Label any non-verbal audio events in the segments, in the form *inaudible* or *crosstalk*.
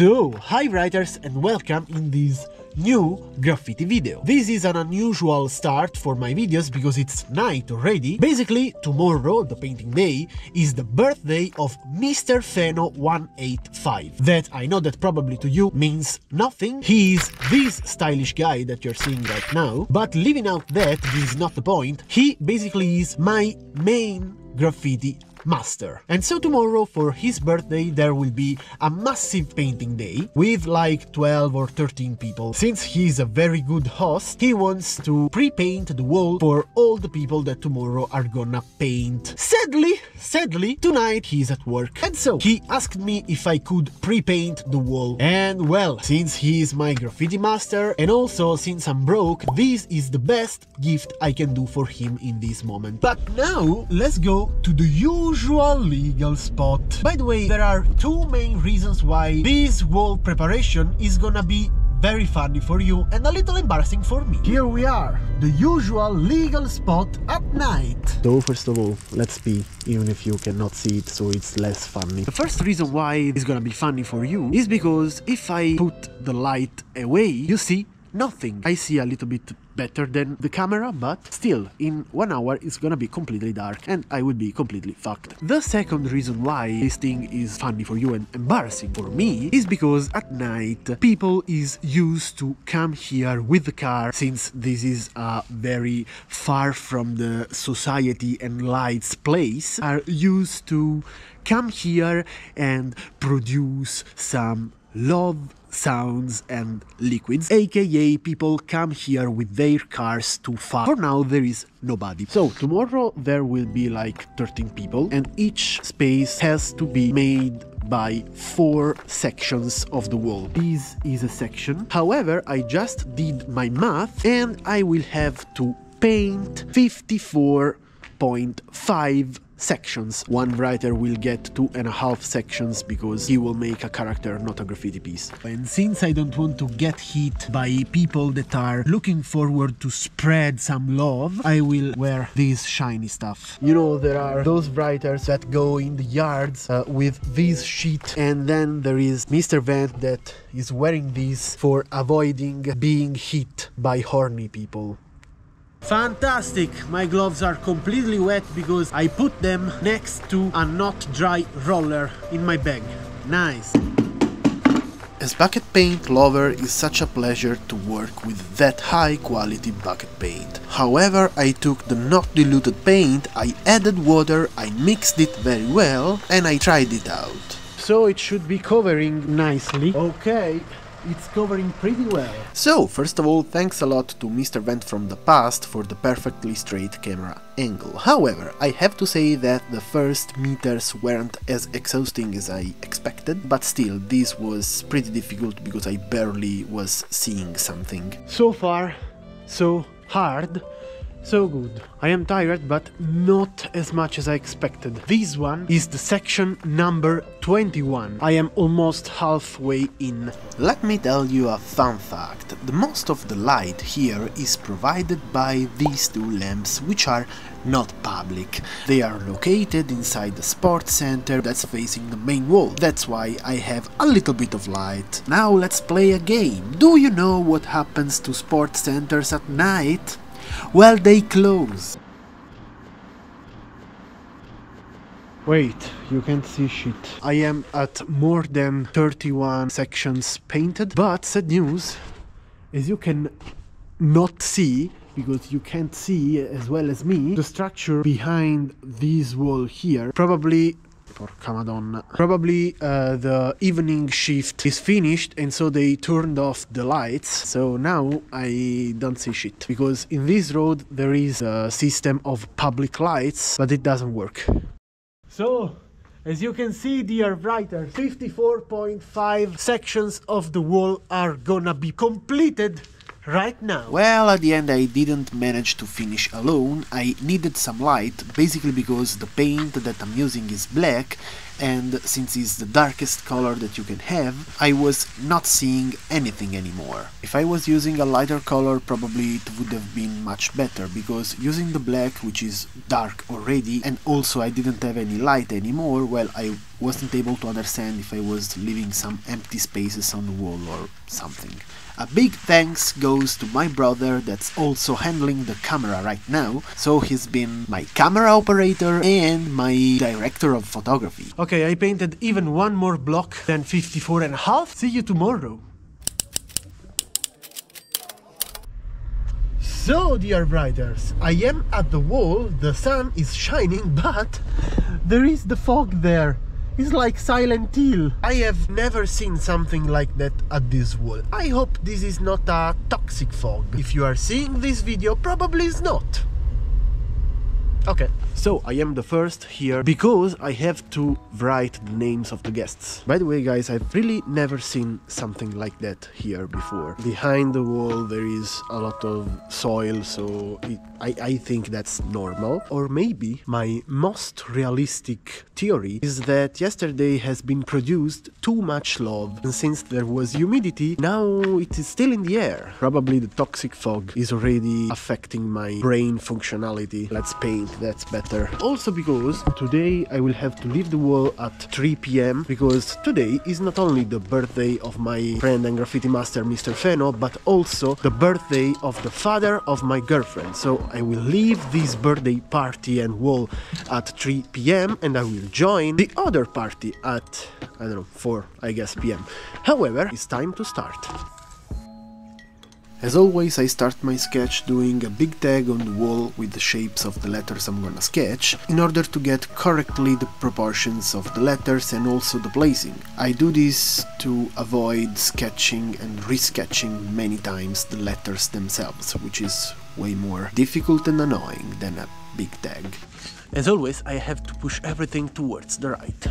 So, hi writers and welcome in this new graffiti video. This is an unusual start for my videos because it's night already. Basically, tomorrow, the painting day, is the birthday of Mr. Feno185. That I know that probably to you means nothing. He is this stylish guy that you're seeing right now, but leaving out that, this is not the point. He basically is my main graffiti master. And so tomorrow for his birthday there will be a massive painting day with like 12 or 13 people. Since he's a very good host, he wants to pre-paint the wall for all the people that tomorrow are gonna paint. Sadly, sadly, tonight he's at work. And so he asked me if I could pre-paint the wall. And well, since he is my graffiti master and also since I'm broke, this is the best gift I can do for him in this moment. But now let's go to the usual usual legal spot. By the way, there are two main reasons why this wall preparation is gonna be very funny for you and a little embarrassing for me. Here we are, the usual legal spot at night. So first of all, let's be, even if you cannot see it, so it's less funny. The first reason why it's gonna be funny for you is because if I put the light away, you see nothing. I see a little bit better than the camera, but still, in one hour it's gonna be completely dark and I will be completely fucked. The second reason why this thing is funny for you and embarrassing for me is because at night people is used to come here with the car since this is a very far from the society and lights place are used to come here and produce some love sounds and liquids aka people come here with their cars too far for now there is nobody so tomorrow there will be like 13 people and each space has to be made by four sections of the wall. This is a section. However, I just did my math and I will have to paint 54.5 sections. One writer will get two and a half sections because he will make a character, not a graffiti piece. And since I don't want to get hit by people that are looking forward to spread some love, I will wear this shiny stuff. You know, there are those writers that go in the yards uh, with this sheet, and then there is Mr. Vent that is wearing this for avoiding being hit by horny people. Fantastic! My gloves are completely wet because I put them next to a not dry roller in my bag. Nice! As bucket paint lover is such a pleasure to work with that high quality bucket paint. However, I took the not diluted paint, I added water, I mixed it very well and I tried it out. So it should be covering nicely. Okay, it's covering pretty well. So, first of all, thanks a lot to Mr. Vent from the past for the perfectly straight camera angle. However, I have to say that the first meters weren't as exhausting as I expected, but still, this was pretty difficult because I barely was seeing something. So far, so hard. So good. I am tired, but not as much as I expected. This one is the section number 21. I am almost halfway in. Let me tell you a fun fact. The most of the light here is provided by these two lamps, which are not public. They are located inside the sports center that's facing the main wall. That's why I have a little bit of light. Now let's play a game. Do you know what happens to sports centers at night? Well, they close. Wait, you can't see shit. I am at more than 31 sections painted, but sad news, as you can not see, because you can't see as well as me, the structure behind this wall here probably Porca madonna. Probably uh, the evening shift is finished and so they turned off the lights. So now I don't see shit. Because in this road there is a system of public lights, but it doesn't work. So, as you can see, dear writer, 54.5 sections of the wall are gonna be completed right now. Well, at the end I didn't manage to finish alone, I needed some light, basically because the paint that I'm using is black and since it's the darkest color that you can have, I was not seeing anything anymore. If I was using a lighter color, probably it would have been much better, because using the black, which is dark already, and also I didn't have any light anymore, well, I wasn't able to understand if I was leaving some empty spaces on the wall or something. A big thanks goes to my brother that's also handling the camera right now, so he's been my camera operator and my director of photography. Okay, I painted even one more block than 54 and a half. See you tomorrow. So, dear riders, I am at the wall, the sun is shining, *laughs* but there is the fog there. It's like Silent Hill. I have never seen something like that at this wall. I hope this is not a toxic fog. If you are seeing this video, probably it's not. Okay, so I am the first here because I have to write the names of the guests. By the way, guys, I've really never seen something like that here before. Behind the wall there is a lot of soil, so it, I, I think that's normal. Or maybe my most realistic theory is that yesterday has been produced too much love, and since there was humidity, now it is still in the air. Probably the toxic fog is already affecting my brain functionality. Let's paint that's better. Also because today I will have to leave the wall at 3 pm because today is not only the birthday of my friend and graffiti master Mr. Feno but also the birthday of the father of my girlfriend. So I will leave this birthday party and wall at 3 pm and I will join the other party at I don't know 4 I guess pm. However, it's time to start. As always, I start my sketch doing a big tag on the wall with the shapes of the letters I'm gonna sketch, in order to get correctly the proportions of the letters and also the placing. I do this to avoid sketching and resketching many times the letters themselves, which is way more difficult and annoying than a big tag. As always, I have to push everything towards the right.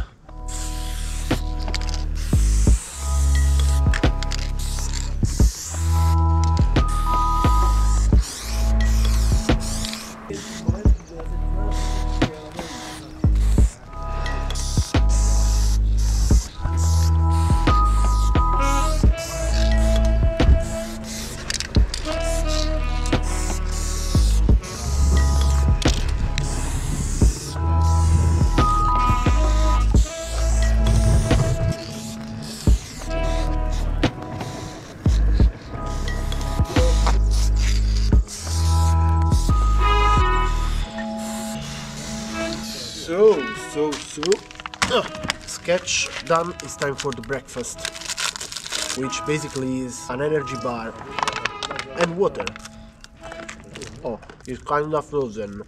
So, so. Ah, sketch done. It's time for the breakfast, which basically is an energy bar and water. Oh, it's kind of frozen.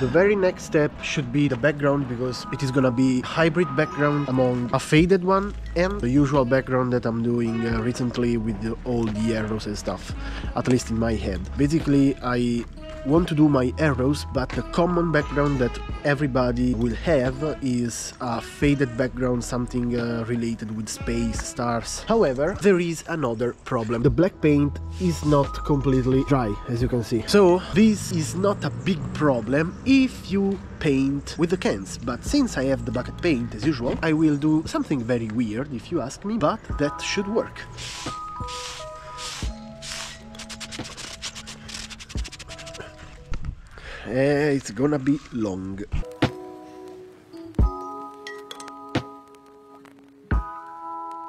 The very next step should be the background because it is gonna be hybrid background among a faded one and the usual background that I'm doing uh, recently with all the arrows and stuff, at least in my head. Basically, I want to do my arrows, but the common background that everybody will have is a faded background, something uh, related with space, stars. However, there is another problem. The black paint is not completely dry, as you can see. So, this is not a big problem if you paint with the cans, but since I have the bucket paint as usual, I will do something very weird if you ask me, but that should work. Eh, it's gonna be long.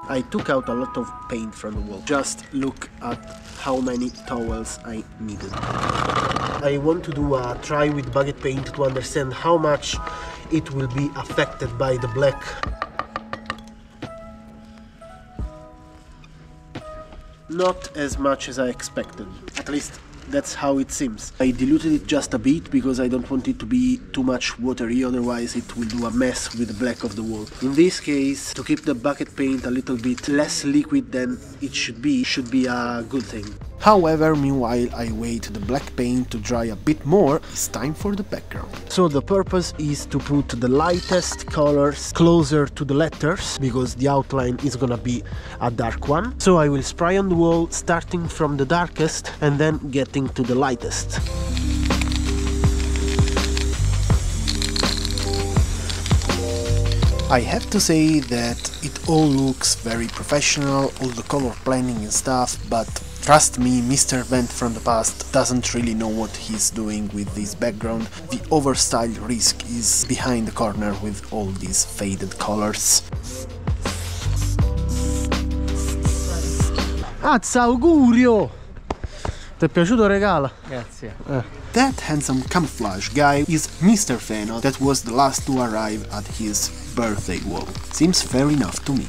I took out a lot of paint from the wall. Just look at how many towels I needed. I want to do a try with bucket paint to understand how much it will be affected by the black. Not as much as I expected, at least that's how it seems. I diluted it just a bit because I don't want it to be too much watery, otherwise it will do a mess with the black of the wall. In this case, to keep the bucket paint a little bit less liquid than it should be, should be a good thing. However, meanwhile I wait the black paint to dry a bit more, it's time for the background. So the purpose is to put the lightest colors closer to the letters, because the outline is gonna be a dark one. So I will spray on the wall starting from the darkest and then getting to the lightest. I have to say that it all looks very professional, all the color planning and stuff, but Trust me, Mr. Vent from the past doesn't really know what he's doing with this background. The overstyle risk is behind the corner with all these faded colors. Azza, augurio! Ti è piaciuto regalo? Grazie. Eh. That handsome camouflage guy is Mr. Feno that was the last to arrive at his birthday wall. Seems fair enough to me.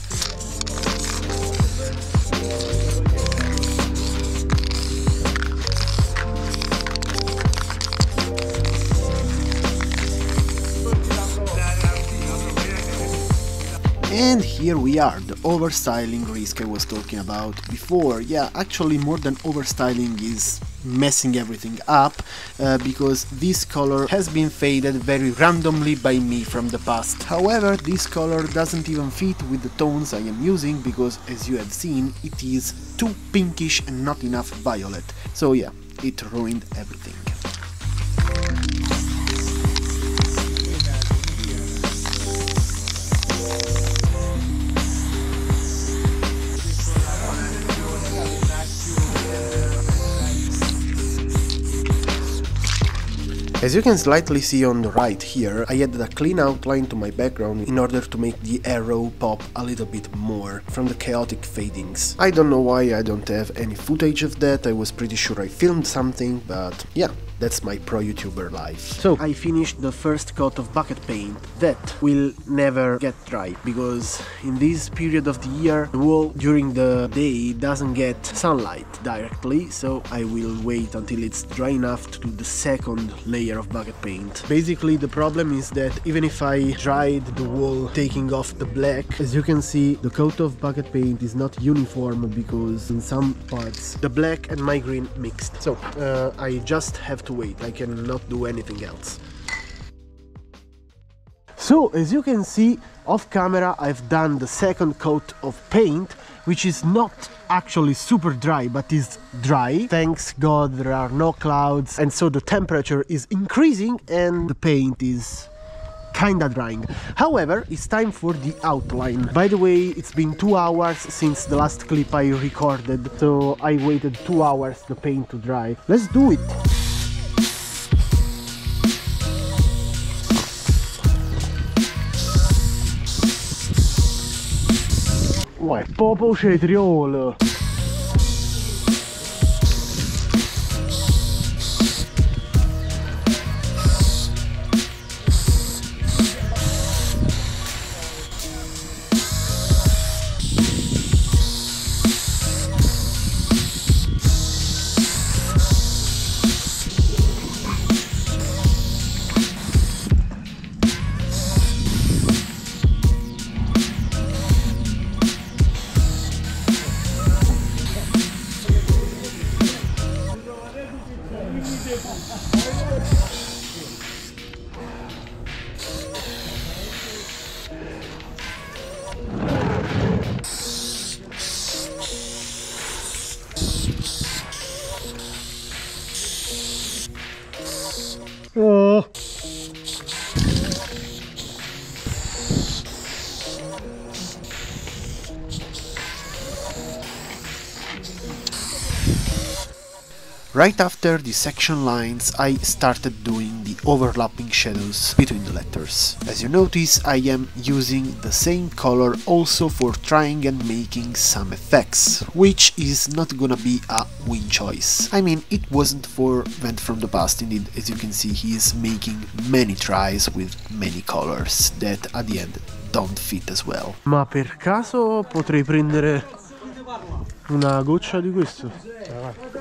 Here we are, the overstyling risk I was talking about before. Yeah, actually more than overstyling is messing everything up uh, because this color has been faded very randomly by me from the past. However, this color doesn't even fit with the tones I am using because as you have seen it is too pinkish and not enough violet. So yeah, it ruined everything. As you can slightly see on the right here, I added a clean outline to my background in order to make the arrow pop a little bit more from the chaotic fadings. I don't know why I don't have any footage of that, I was pretty sure I filmed something, but yeah, that's my pro YouTuber life. So I finished the first coat of bucket paint. That will never get dry because in this period of the year the wall during the day doesn't get sunlight directly so I will wait until it's dry enough to do the second layer of bucket paint. Basically the problem is that even if I dried the wall taking off the black as you can see the coat of bucket paint is not uniform because in some parts the black and my green mixed. So uh, I just have to to wait, I cannot do anything else. So, as you can see, off camera I've done the second coat of paint, which is not actually super dry, but is dry. Thanks God there are no clouds, and so the temperature is increasing and the paint is kinda drying. However, it's time for the outline. By the way, it's been two hours since the last clip I recorded, so I waited two hours the paint to dry. Let's do it! è Popo Cetriolo. Right after the section lines I started doing the overlapping shadows between the letters. As you notice I am using the same color also for trying and making some effects, which is not gonna be a win choice. I mean it wasn't for Vent from the past indeed as you can see he is making many tries with many colors that at the end don't fit as well. Ma per caso potrei prendere una goccia di questo?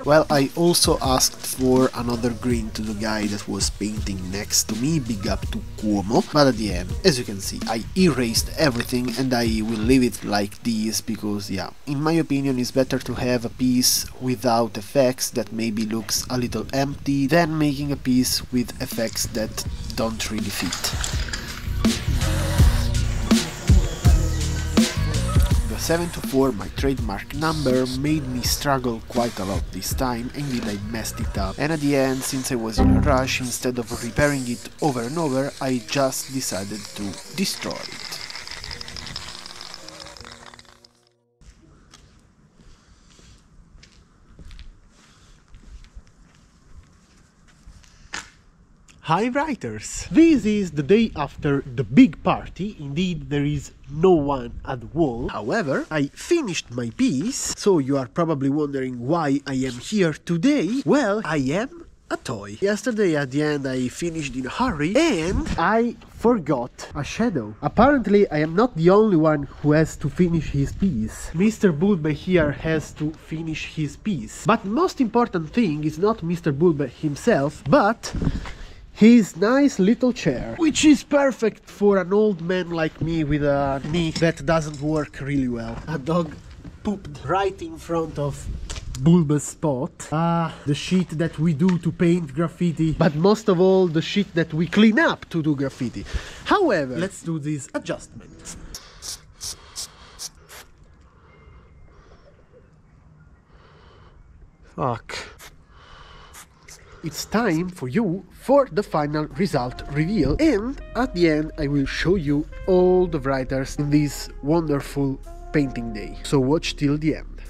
Well, I also asked for another green to the guy that was painting next to me, big up to Cuomo, but at the end, as you can see, I erased everything and I will leave it like this because, yeah, in my opinion it's better to have a piece without effects that maybe looks a little empty than making a piece with effects that don't really fit. 7 to 4, my trademark number, made me struggle quite a lot this time and then I messed it up. And at the end, since I was in a rush, instead of repairing it over and over, I just decided to destroy it. Hi writers! This is the day after the big party. Indeed, there is no one at the wall. However, I finished my piece, so you are probably wondering why I am here today. Well, I am a toy. Yesterday at the end I finished in a hurry and I forgot a shadow. Apparently I am not the only one who has to finish his piece. Mr. Bulbe here has to finish his piece. But the most important thing is not Mr. Bulbe himself, but his nice little chair, which is perfect for an old man like me with a knee that doesn't work really well. A dog pooped right in front of Bulbe's spot. Ah, the shit that we do to paint graffiti, but most of all the shit that we clean up to do graffiti. However, let's do this adjustment. Fuck. It's time for you for the final result reveal and at the end I will show you all the writers in this wonderful painting day. So watch till the end.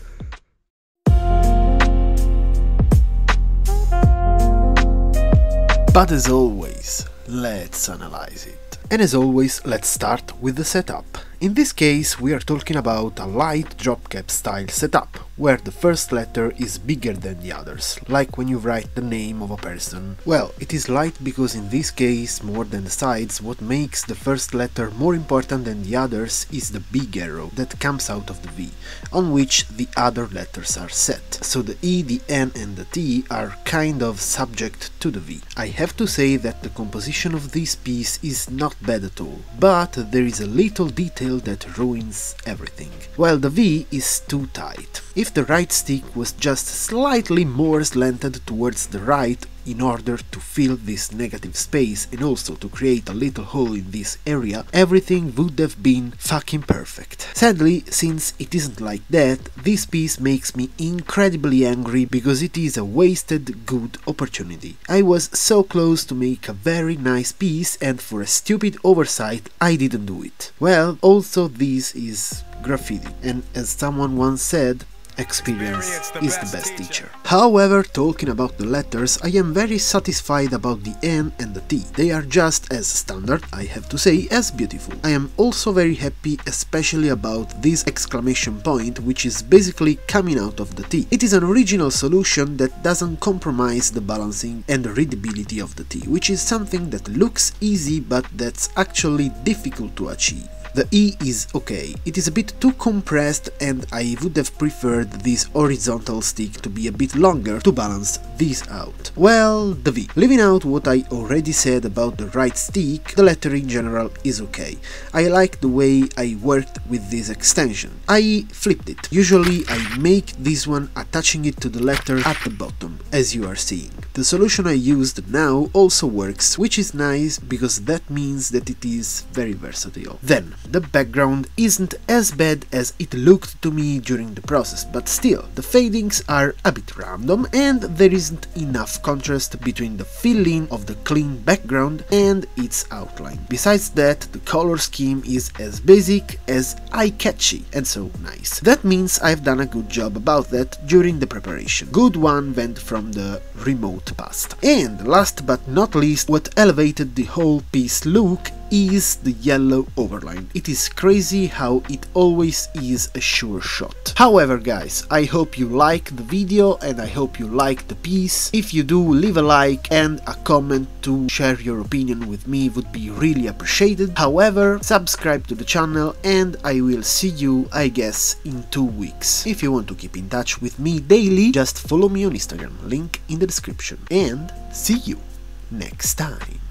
But as always, let's analyze it. And as always, let's start with the setup. In this case, we are talking about a light drop cap style setup, where the first letter is bigger than the others, like when you write the name of a person. Well, it is light because in this case, more than the sides, what makes the first letter more important than the others is the big arrow that comes out of the V, on which the other letters are set. So the E, the N and the T are kind of subject to the V. I have to say that the composition of this piece is not bad at all, but there is a little detail that ruins everything, while the V is too tight. If the right stick was just slightly more slanted towards the right in order to fill this negative space and also to create a little hole in this area, everything would have been fucking perfect. Sadly, since it isn't like that, this piece makes me incredibly angry because it is a wasted good opportunity. I was so close to make a very nice piece and for a stupid oversight I didn't do it. Well, also this is graffiti and as someone once said, experience is the best teacher. However, talking about the letters, I am very satisfied about the N and the T. They are just as standard, I have to say, as beautiful. I am also very happy especially about this exclamation point which is basically coming out of the T. It is an original solution that doesn't compromise the balancing and readability of the T, which is something that looks easy but that's actually difficult to achieve. The E is okay, it is a bit too compressed and I would have preferred this horizontal stick to be a bit longer to balance this out. Well, the V. Leaving out what I already said about the right stick, the letter in general is okay. I like the way I worked with this extension. I flipped it. Usually I make this one attaching it to the letter at the bottom, as you are seeing. The solution I used now also works, which is nice because that means that it is very versatile. Then, the background isn't as bad as it looked to me during the process, but still, the fadings are a bit random and there isn't enough contrast between the fill-in of the clean background and its outline. Besides that, the color scheme is as basic as eye-catchy and so nice. That means I've done a good job about that during the preparation. Good one Vent from the remote past. And last but not least, what elevated the whole piece look is the yellow overline. It is crazy how it always is a sure shot. However guys, I hope you like the video and I hope you like the piece. If you do, leave a like and a comment to share your opinion with me would be really appreciated. However, subscribe to the channel and I will see you, I guess, in two weeks. If you want to keep in touch with me daily, just follow me on Instagram, link in the description. And see you next time.